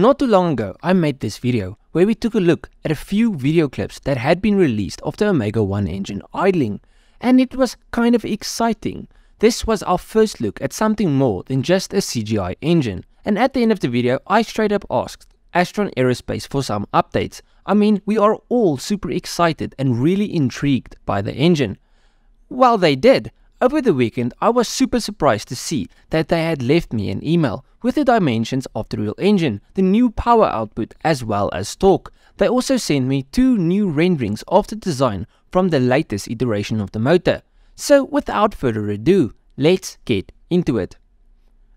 Not too long ago, I made this video where we took a look at a few video clips that had been released of the Omega 1 engine idling, and it was kind of exciting. This was our first look at something more than just a CGI engine, and at the end of the video, I straight up asked Astron Aerospace for some updates. I mean, we are all super excited and really intrigued by the engine. Well, they did. Over the weekend, I was super surprised to see that they had left me an email with the dimensions of the real engine, the new power output as well as torque. They also sent me two new renderings of the design from the latest iteration of the motor. So without further ado, let's get into it.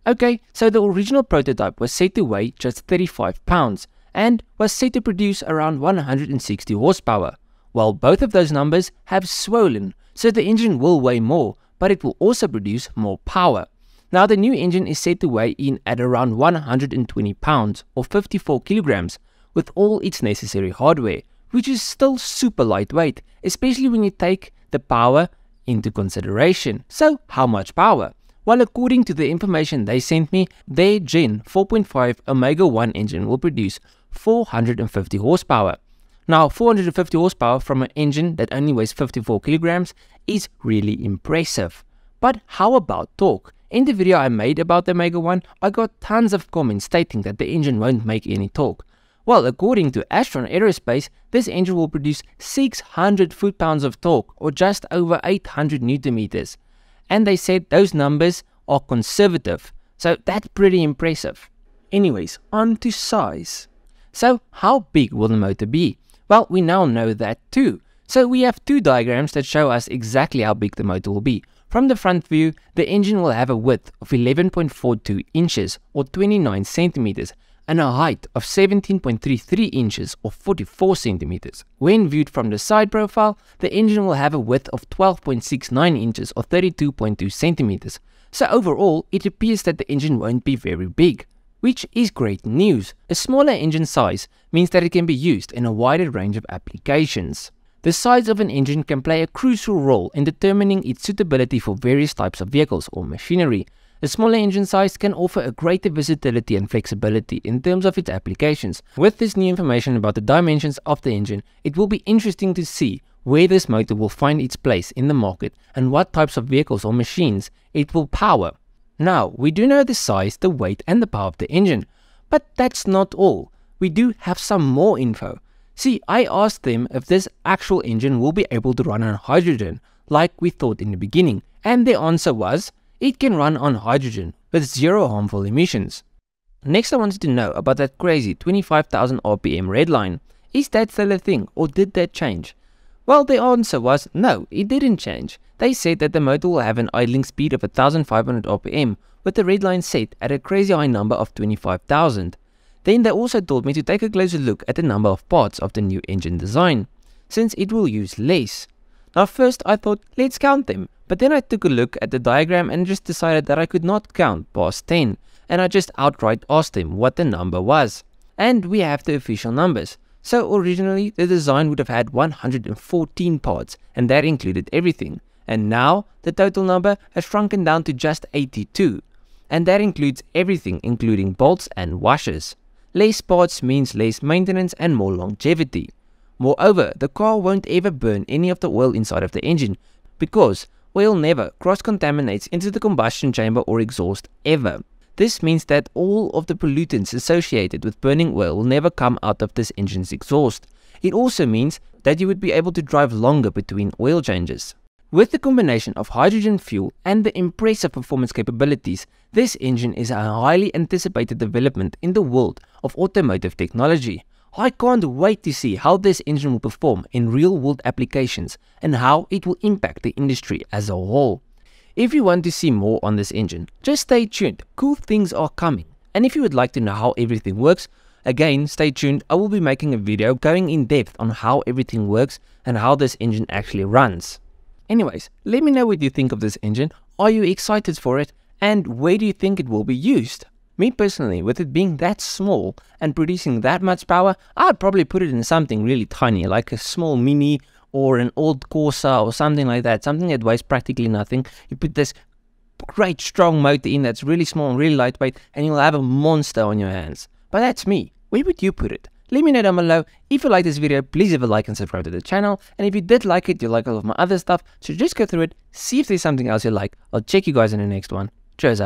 Okay, so the original prototype was set to weigh just 35 pounds and was set to produce around 160 horsepower, while both of those numbers have swollen, so the engine will weigh more but it will also produce more power. Now the new engine is said to weigh in at around 120 pounds or 54 kilograms with all its necessary hardware, which is still super lightweight, especially when you take the power into consideration. So how much power? Well, according to the information they sent me, their Gen 4.5 Omega 1 engine will produce 450 horsepower. Now, 450 horsepower from an engine that only weighs 54 kilograms is really impressive. But how about torque? In the video I made about the Omega 1, I got tons of comments stating that the engine won't make any torque. Well, according to Astron Aerospace, this engine will produce 600 foot-pounds of torque, or just over 800 newton meters. And they said those numbers are conservative, so that's pretty impressive. Anyways, on to size. So, how big will the motor be? Well, we now know that too. So we have two diagrams that show us exactly how big the motor will be. From the front view, the engine will have a width of 11.42 inches or 29 centimeters and a height of 17.33 inches or 44 centimeters. When viewed from the side profile, the engine will have a width of 12.69 inches or 32.2 centimeters. So overall, it appears that the engine won't be very big which is great news. A smaller engine size means that it can be used in a wider range of applications. The size of an engine can play a crucial role in determining its suitability for various types of vehicles or machinery. A smaller engine size can offer a greater versatility and flexibility in terms of its applications. With this new information about the dimensions of the engine, it will be interesting to see where this motor will find its place in the market and what types of vehicles or machines it will power. Now, we do know the size, the weight and the power of the engine, but that's not all. We do have some more info. See, I asked them if this actual engine will be able to run on hydrogen, like we thought in the beginning, and their answer was, it can run on hydrogen with zero harmful emissions. Next I wanted to know about that crazy 25,000 RPM redline. Is that still a thing or did that change? Well, the answer was no, it didn't change. They said that the motor will have an idling speed of 1500 rpm with the redline set at a crazy high number of 25,000. Then they also told me to take a closer look at the number of parts of the new engine design, since it will use less. Now first I thought, let's count them, but then I took a look at the diagram and just decided that I could not count past 10, and I just outright asked them what the number was. And we have the official numbers. So originally the design would have had 114 parts, and that included everything and now the total number has shrunken down to just 82, and that includes everything including bolts and washers. Less parts means less maintenance and more longevity. Moreover, the car won't ever burn any of the oil inside of the engine because oil never cross-contaminates into the combustion chamber or exhaust ever. This means that all of the pollutants associated with burning oil will never come out of this engine's exhaust. It also means that you would be able to drive longer between oil changes. With the combination of hydrogen fuel and the impressive performance capabilities, this engine is a highly anticipated development in the world of automotive technology. I can't wait to see how this engine will perform in real world applications and how it will impact the industry as a whole. If you want to see more on this engine, just stay tuned, cool things are coming. And if you would like to know how everything works, again stay tuned, I will be making a video going in depth on how everything works and how this engine actually runs. Anyways, let me know what you think of this engine. Are you excited for it? And where do you think it will be used? Me personally, with it being that small and producing that much power, I'd probably put it in something really tiny, like a small Mini or an old Corsa or something like that, something that weighs practically nothing. You put this great strong motor in that's really small and really lightweight, and you'll have a monster on your hands. but that's me. Where would you put it? Let me know down below. If you like this video, please leave a like and subscribe to the channel. And if you did like it, you like all of my other stuff, so just go through it, see if there's something else you like. I'll check you guys in the next one. Cheers?